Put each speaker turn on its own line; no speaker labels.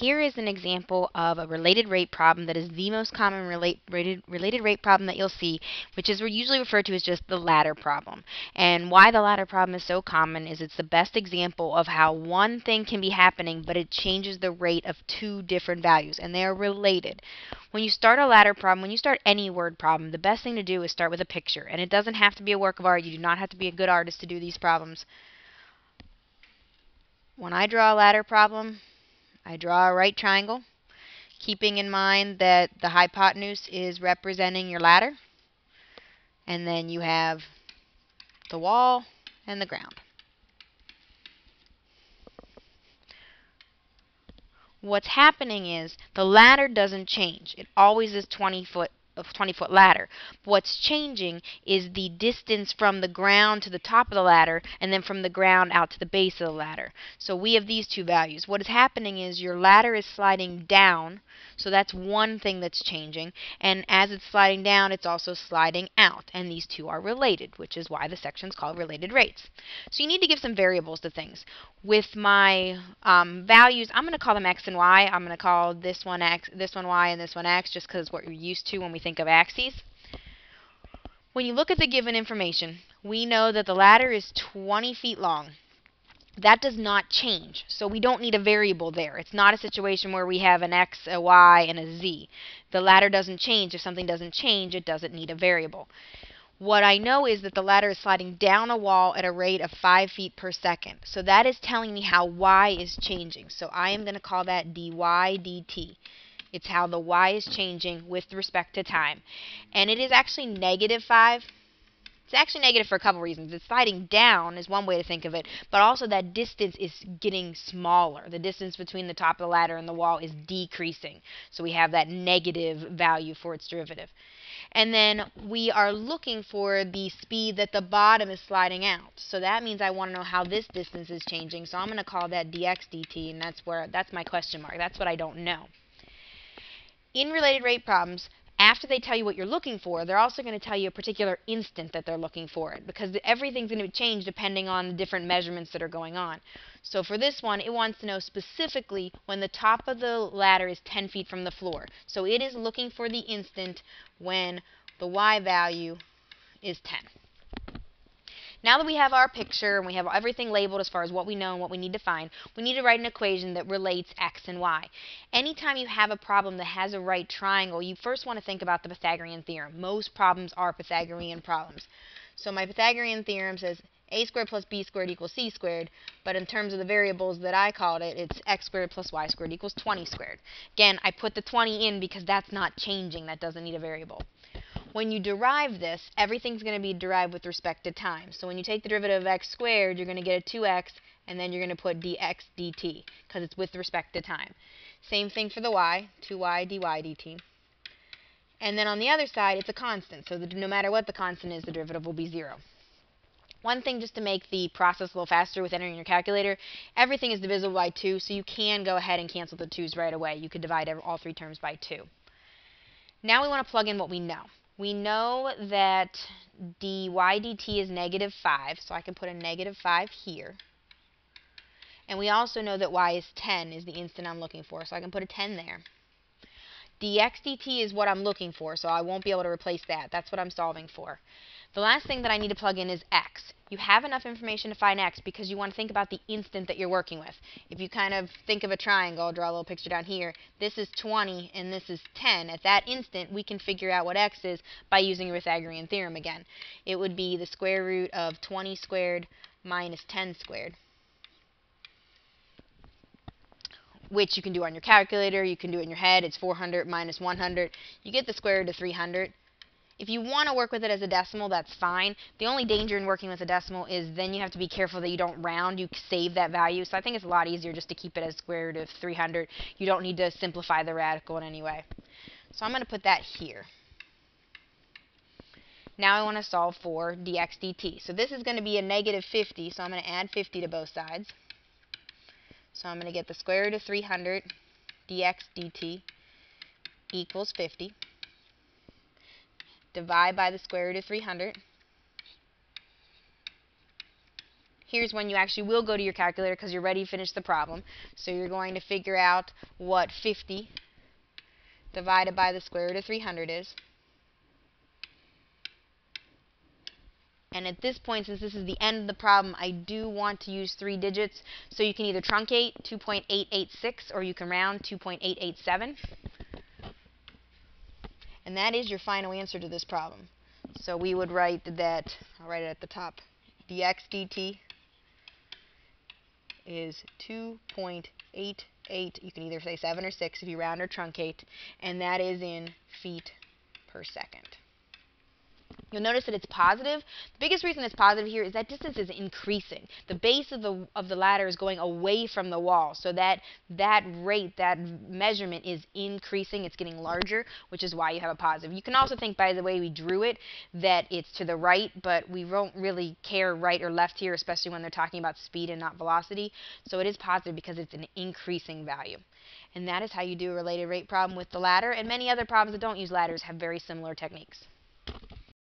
here is an example of a related rate problem that is the most common relate, rated, related rate problem that you'll see, which is usually referred to as just the ladder problem. And why the ladder problem is so common is it's the best example of how one thing can be happening, but it changes the rate of two different values, and they are related. When you start a ladder problem, when you start any word problem, the best thing to do is start with a picture. And it doesn't have to be a work of art. You do not have to be a good artist to do these problems. When I draw a ladder problem, I draw a right triangle, keeping in mind that the hypotenuse is representing your ladder. And then you have the wall and the ground. What's happening is the ladder doesn't change. It always is 20 foot of 20 foot ladder. What's changing is the distance from the ground to the top of the ladder and then from the ground out to the base of the ladder. So we have these two values. What is happening is your ladder is sliding down so that's one thing that's changing. And as it's sliding down, it's also sliding out. And these two are related, which is why the section is called related rates. So you need to give some variables to things. With my um, values, I'm going to call them x and y. I'm going to call this one x, this one y, and this one x, just because what you're used to when we think of axes. When you look at the given information, we know that the ladder is 20 feet long that does not change. So we don't need a variable there. It's not a situation where we have an x, a y, and a z. The ladder doesn't change. If something doesn't change, it doesn't need a variable. What I know is that the ladder is sliding down a wall at a rate of 5 feet per second. So that is telling me how y is changing. So I am going to call that dy dt. It's how the y is changing with respect to time. And it is actually negative 5 it's actually negative for a couple reasons. It's sliding down is one way to think of it, but also that distance is getting smaller. The distance between the top of the ladder and the wall is decreasing. So we have that negative value for its derivative. And then we are looking for the speed that the bottom is sliding out. So that means I want to know how this distance is changing. So I'm going to call that dx dt, and that's where that's my question mark. That's what I don't know. In related rate problems, after they tell you what you're looking for, they're also going to tell you a particular instant that they're looking for it because everything's going to change depending on the different measurements that are going on. So for this one, it wants to know specifically when the top of the ladder is 10 feet from the floor. So it is looking for the instant when the y value is 10. Now that we have our picture and we have everything labeled as far as what we know and what we need to find, we need to write an equation that relates x and y. Anytime you have a problem that has a right triangle, you first want to think about the Pythagorean theorem. Most problems are Pythagorean problems. So my Pythagorean theorem says a squared plus b squared equals c squared, but in terms of the variables that I called it, it's x squared plus y squared equals 20 squared. Again, I put the 20 in because that's not changing. That doesn't need a variable. When you derive this, everything's going to be derived with respect to time. So when you take the derivative of x squared, you're going to get a 2x, and then you're going to put dx dt, because it's with respect to time. Same thing for the y, 2y dy dt. And then on the other side, it's a constant, so no matter what the constant is, the derivative will be 0. One thing just to make the process a little faster with entering your calculator, everything is divisible by 2, so you can go ahead and cancel the 2's right away. You could divide all three terms by 2. Now we want to plug in what we know we know that dy dt is negative 5, so I can put a negative 5 here. And we also know that y is 10 is the instant I'm looking for, so I can put a 10 there. dx dt is what I'm looking for, so I won't be able to replace that. That's what I'm solving for. The last thing that I need to plug in is x. You have enough information to find x because you want to think about the instant that you're working with. If you kind of think of a triangle, I'll draw a little picture down here, this is 20 and this is 10. At that instant, we can figure out what x is by using the Pythagorean theorem again. It would be the square root of 20 squared minus 10 squared which you can do on your calculator, you can do it in your head, it's 400 minus 100. You get the square root of 300. If you want to work with it as a decimal, that's fine. The only danger in working with a decimal is then you have to be careful that you don't round. You save that value. So I think it's a lot easier just to keep it as square root of 300. You don't need to simplify the radical in any way. So I'm going to put that here. Now I want to solve for dx dt. So this is going to be a negative 50, so I'm going to add 50 to both sides. So I'm going to get the square root of 300 dx dt equals 50 divide by the square root of 300. here's when you actually will go to your calculator because you're ready to finish the problem. So you're going to figure out what 50 divided by the square root of 300 is. And at this point, since this is the end of the problem, I do want to use three digits. So you can either truncate 2.886 or you can round 2.887. And that is your final answer to this problem. So we would write that, I'll write it at the top, dx dt is 2.88, you can either say 7 or 6 if you round or truncate, and that is in feet per second. You'll notice that it's positive. The biggest reason it's positive here is that distance is increasing. The base of the of the ladder is going away from the wall, so that that rate, that measurement is increasing. It's getting larger, which is why you have a positive. You can also think by the way we drew it that it's to the right, but we won't really care right or left here, especially when they're talking about speed and not velocity. So it is positive because it's an increasing value. And that is how you do a related rate problem with the ladder, and many other problems that don't use ladders have very similar techniques.